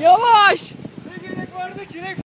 Yavaş. Ne gerek vardı ki?